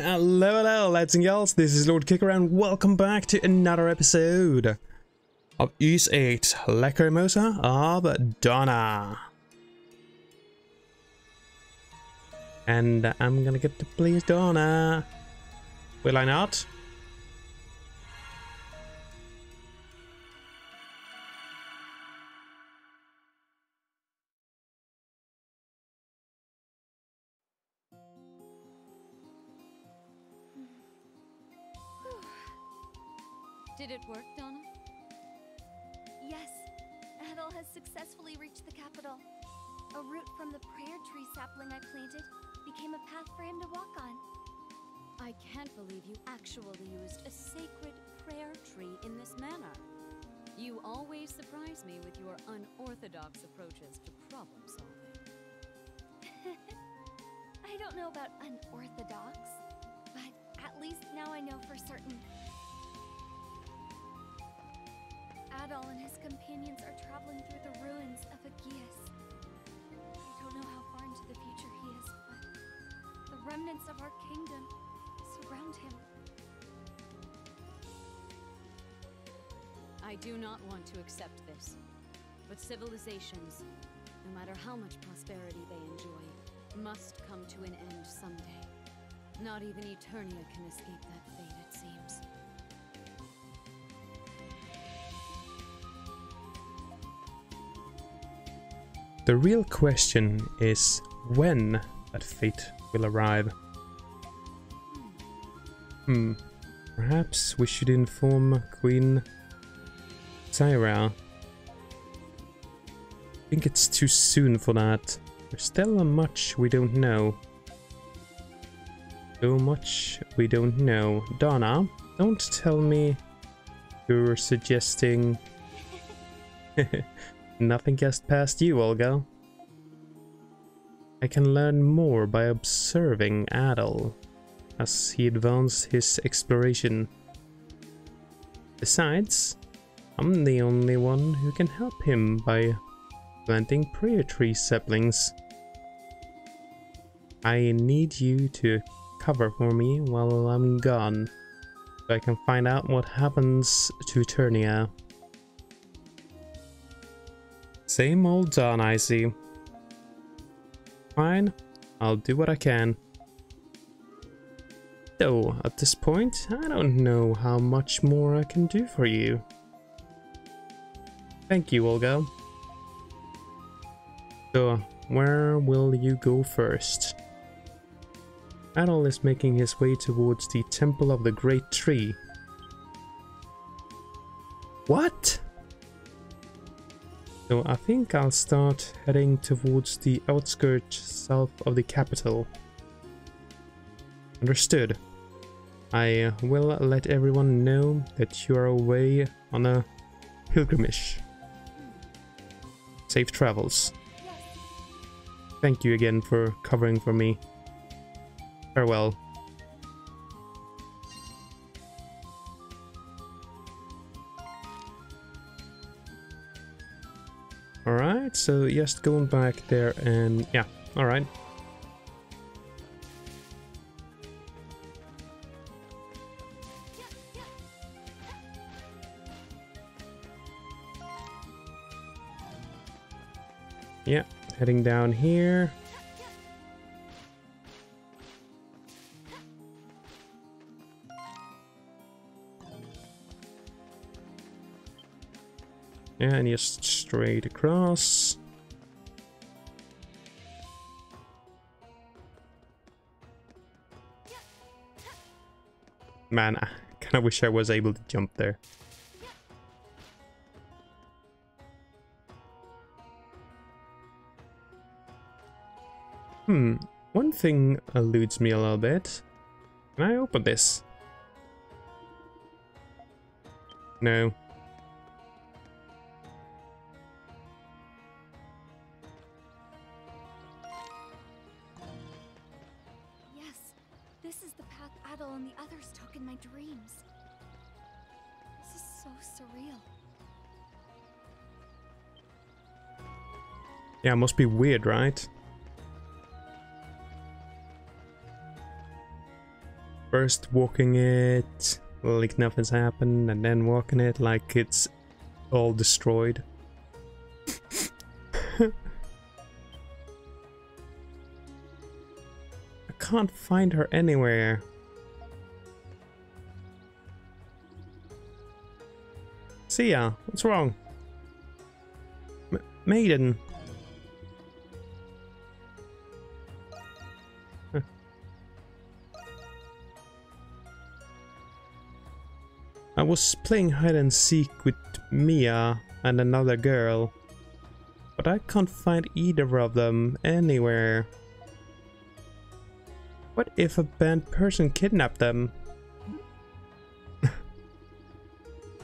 Hello, hello, lads and girls. This is Lord Kicker, and welcome back to another episode of Ys 8 Lacrimosa of Dana. And I'm gonna get to please Dana. Will I not? Successfully reached the capital. A root from the prayer tree sapling I planted became a path for him to walk on. I can't believe you actually used a sacred prayer tree in this manner. You always surprise me with your unorthodox approaches to problem solving. I don't know about unorthodox, but at least now I know for certain. Adol and his companions are traveling through the ruins of Aegeus. I don't know how far into the future he is, but the remnants of our kingdom surround him. I do not want to accept this, but civilizations, no matter how much prosperity they enjoy, must come to an end someday. Not even Eternia can escape that fate, The real question is when that fate will arrive. Hmm. Perhaps we should inform Queen Syra. I think it's too soon for that. There's still much we don't know. So much we don't know. Dana, don't tell me you're suggesting... Nothing gets past you, Olga. I can learn more by observing Adol as he advanced his exploration. Besides, I'm the only one who can help him by planting prayer tree saplings. I need you to cover for me while I'm gone, so I can find out what happens to Eternia. Same old Don, I see. Fine, I'll do what I can. Though, at this point, I don't know how much more I can do for you. Thank you, Olga. So, where will you go first? Adol is making his way towards the Temple of the Great Tree. What? So I think I'll start heading towards the outskirts south of the capital. Understood. I will let everyone know that you are away on a pilgrimage. Safe travels. Thank you again for covering for me. Farewell. Alright, so just going back there and yeah, alright. Yeah, heading down here. And just straight across. Man, I kind of wish I was able to jump there. Hmm, one thing eludes me a little bit. Can I open this? No. Yeah, must be weird, right? First walking it like nothing's happened, and then walking it like it's all destroyed. I can't find her anywhere. See ya, what's wrong? M Maiden. Was playing hide and seek with Mia and another girl, but I can't find either of them anywhere. What if a bad person kidnapped them?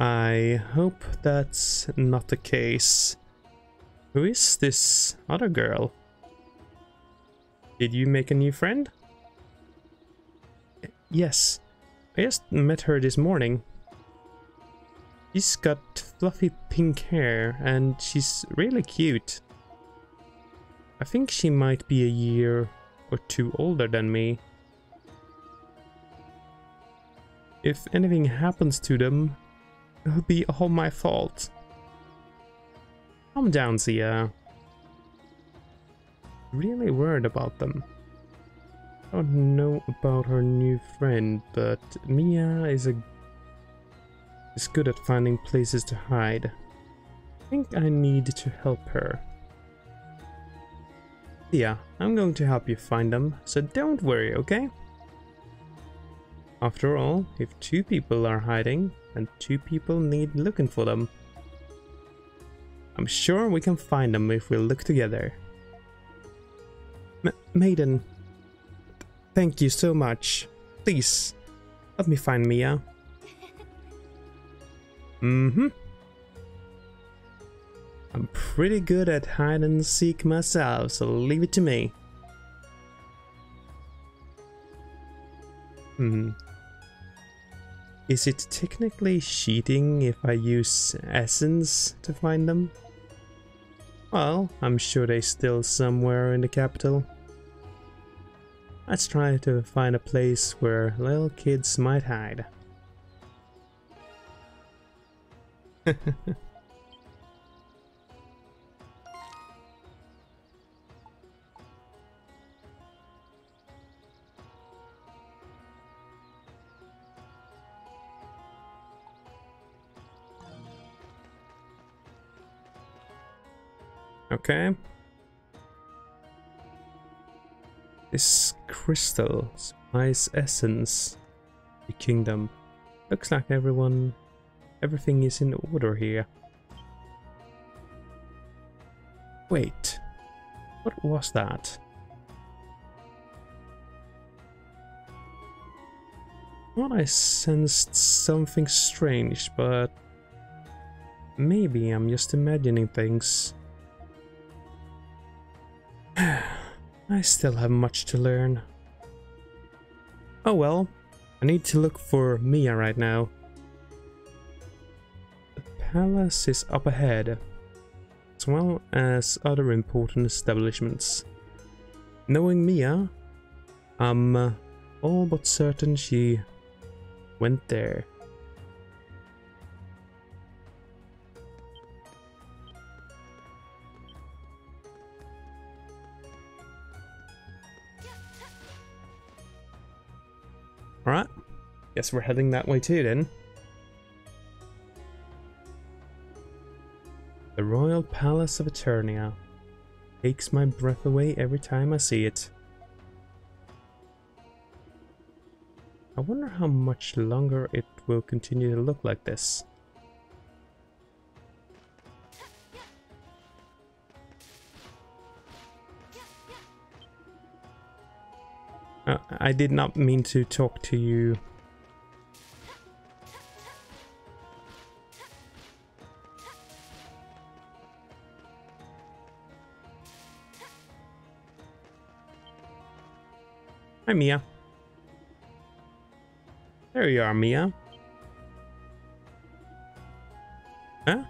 I hope that's not the case. Who is this other girl? Did you make a new friend? Yes, I just met her this morning. She's got fluffy pink hair and she's really cute. I think she might be a year or two older than me. If anything happens to them, It'll be all my fault. Calm down, Sia. Really worried about them. I don't know about her new friend, but Mia is a is good at finding places to hide. I think I need to help her. Yeah, I'm going to help you find them, so don't worry, okay? After all, if two people are hiding, and two people need looking for them. I'm sure we can find them if we look together. M Maiden, thank you so much. Please, let me find Mia. Mm-hmm. I'm pretty good at hide and seek myself, so leave it to me. Hmm. Is it technically cheating if I use essence to find them? Well, I'm sure they're still somewhere in the capital. Let's try to find a place where little kids might hide. Okay. This crystal supplies essence. The kingdom. Looks like everyone, everything is in order here. Wait, what was that? Thought I sensed something strange, but maybe I'm just imagining things. I still have much to learn. Oh well, I need to look for Mia right now. Palace is up ahead, as well as other important establishments. Knowing Mia, I'm uh, all but certain she went there. Alright. Guess we're heading that way too then. The Royal Palace of Eternia. Takes my breath away every time I see it. I wonder how much longer it will continue to look like this. Uh, I did not mean to talk to you. Hi, Mia. There you are, Mia. Huh?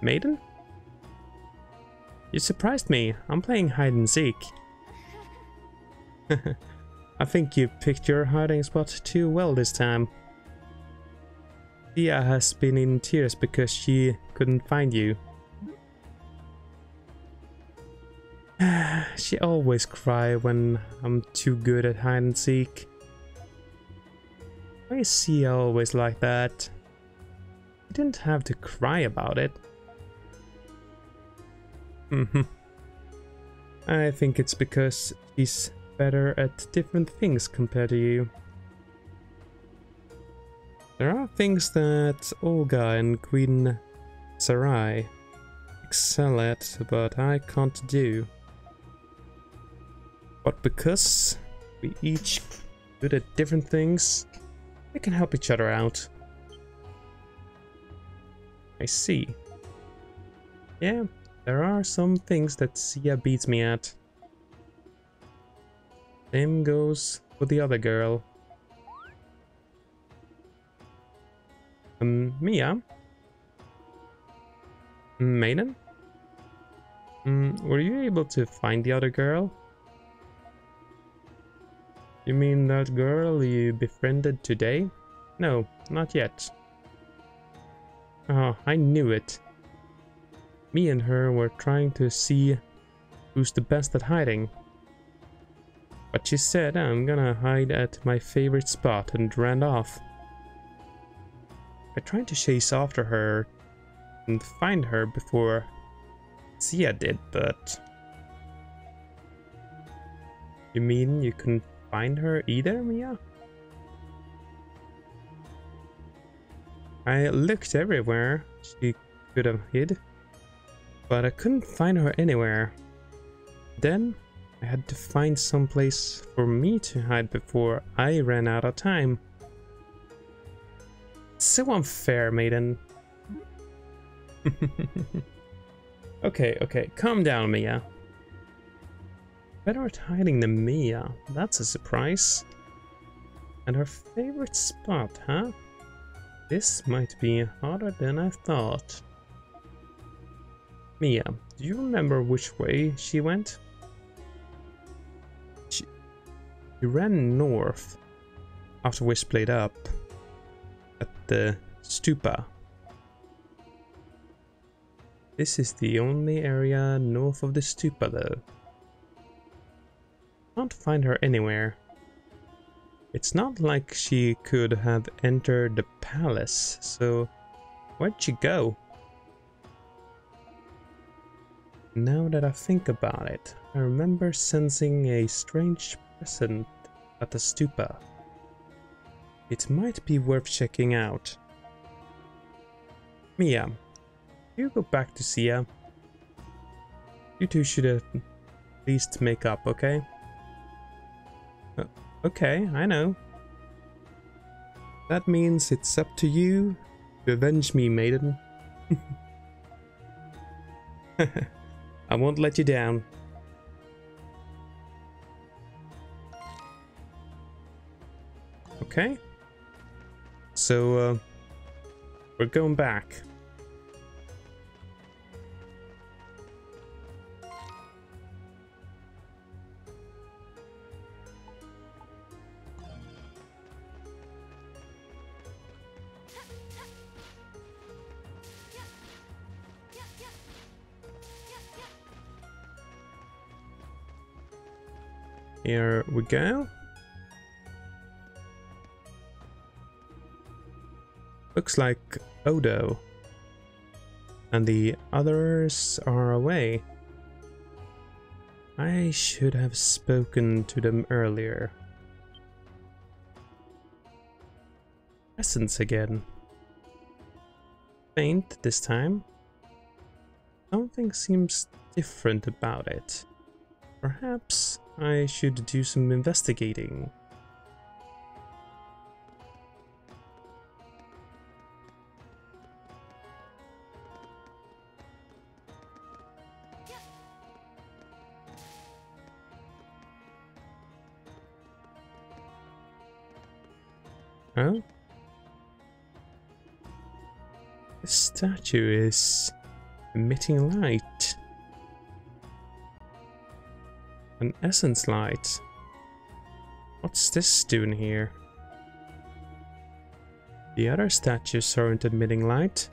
Maiden? You surprised me. I'm playing hide and seek. I think you picked your hiding spot too well this time. Sia has been in tears because she couldn't find you. She always cry when I'm too good at hide and seek. Why is Sia always like that? You didn't have to cry about it. Mm-hmm. I think it's because she's better at different things compared to you. There are things that Olga and Queen Sarai excel at, but I can't do. But because we each good at different things, we can help each other out. I see. Yeah, there are some things that Sia beats me at. Same goes for the other girl. Um, Mia? Maiden? Mm, were you able to find the other girl? You mean that girl you befriended today? No, not yet. Oh, I knew it. Me and her were trying to see who's the best at hiding. But she said I'm gonna hide at my favorite spot and ran off. I tried to chase after her and find her before Sia did, but... You mean you couldn't find her either, Mia? I looked everywhere she could have hid, but I couldn't find her anywhere. Then I had to find some place for me to hide before I ran out of time. So unfair, maiden. okay, okay, calm down, Mia. Better at hiding than Mia, that's a surprise. And her favorite spot, huh? This might be harder than I thought. Mia, do you remember which way she went? She, she ran north after we split up at the stupa. This is the only area north of the stupa though. Can't find her anywhere. It's not like she could have entered the palace, so where'd she go? Now that I think about it, I remember sensing a strange presence at the stupa. It might be worth checking out. Mia, you go back to Sia. You two should at least make up, okay? Okay, I know. That means it's up to you to avenge me, maiden. I won't let you down. Okay. So, uh, we're going back. Here we go. Looks like Adol. And the others are away. I should have spoken to them earlier. Essence again. Faint this time. Something seems different about it. Perhaps I should do some investigating. Oh? The statue is emitting light. An essence light. What's this doing here? The other statues aren't emitting light.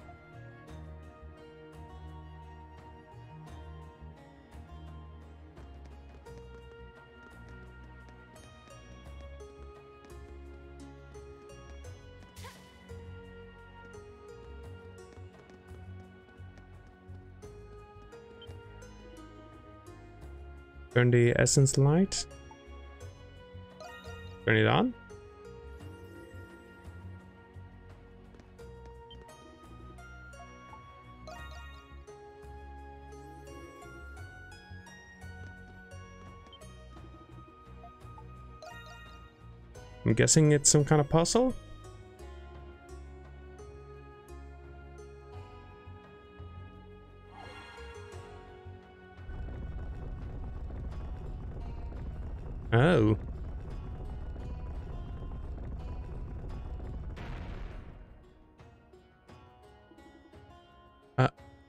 Turn the essence light. Turn it on. I'm guessing it's some kind of puzzle.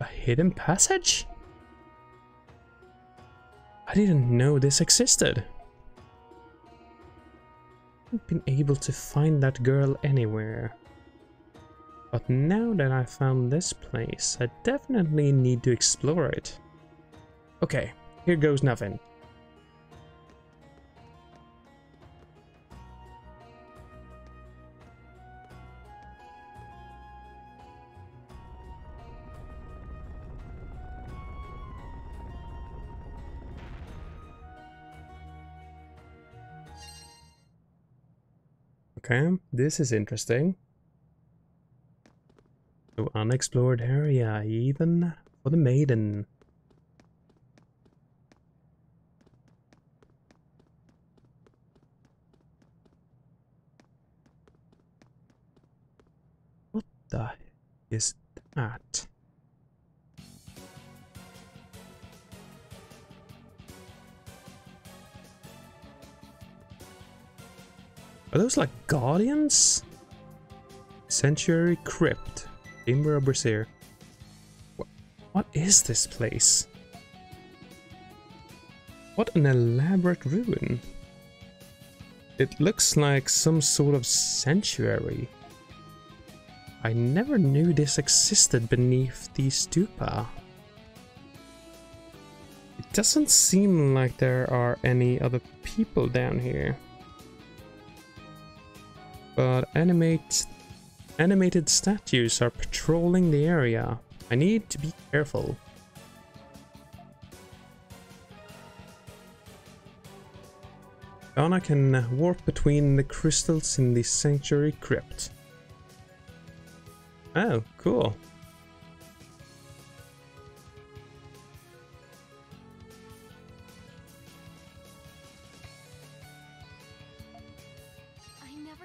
A hidden passage? I didn't know this existed. I've been able to find that girl anywhere. But now that I found this place, I definitely need to explore it. Okay, here goes nothing. Okay, this is interesting. So unexplored area, even for the maiden. What the is that? Are those like guardians? Sanctuary Crypt. Chamber Brazier. What, what is this place? What an elaborate ruin. It looks like some sort of sanctuary. I never knew this existed beneath the stupa. It doesn't seem like there are any other people down here but animate, animated statues are patrolling the area. I need to be careful. Anna can warp between the crystals in the sanctuary crypt. Oh, cool.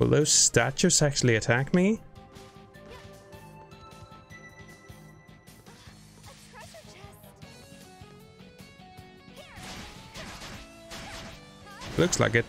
Will those statues actually attack me? Looks like it.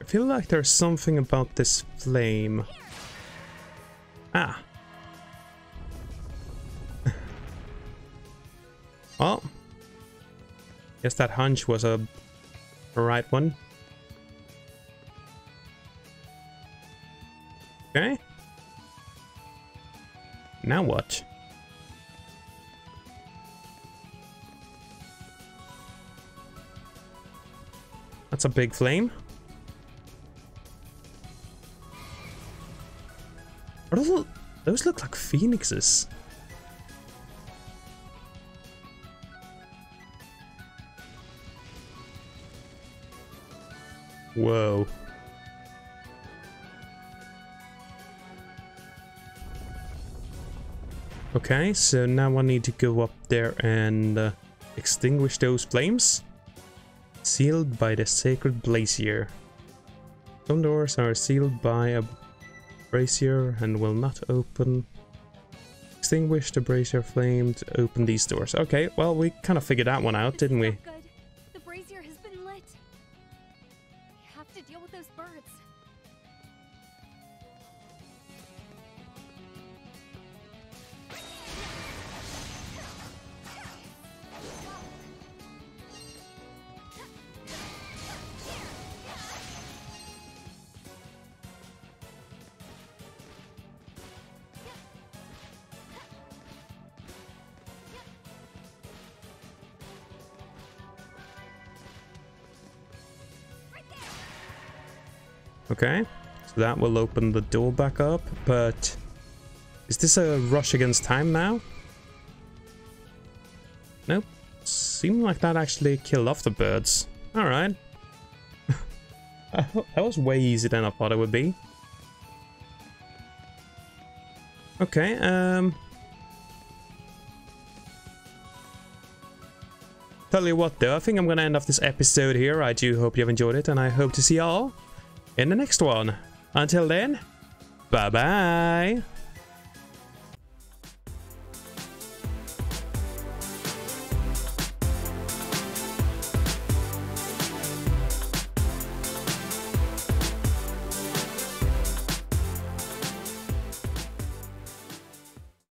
I feel like there's something about this flame. Ah. well. Guess that hunch was a, a right one. Okay. Now what? That's a big flame. Those, those look like phoenixes. Whoa. Okay, so now I need to go up there and uh, extinguish those flames. Sealed by the sacred brazier. Some doors are sealed by a brazier and will not open. Extinguish the brazier flame to open these doors. Okay, well, we kind of figured that one out, didn't we? Good. The brazier has been lit. We have to deal with those birds. Okay, so that will open the door back up, but is this a rush against time now? Nope, seemed like that actually killed off the birds. Alright. that was way easier than I thought it would be. Okay, um... Tell you what though, I think I'm gonna end off this episode here. I do hope you have enjoyed it, and I hope to see y'all in the next one. Until then, bye bye.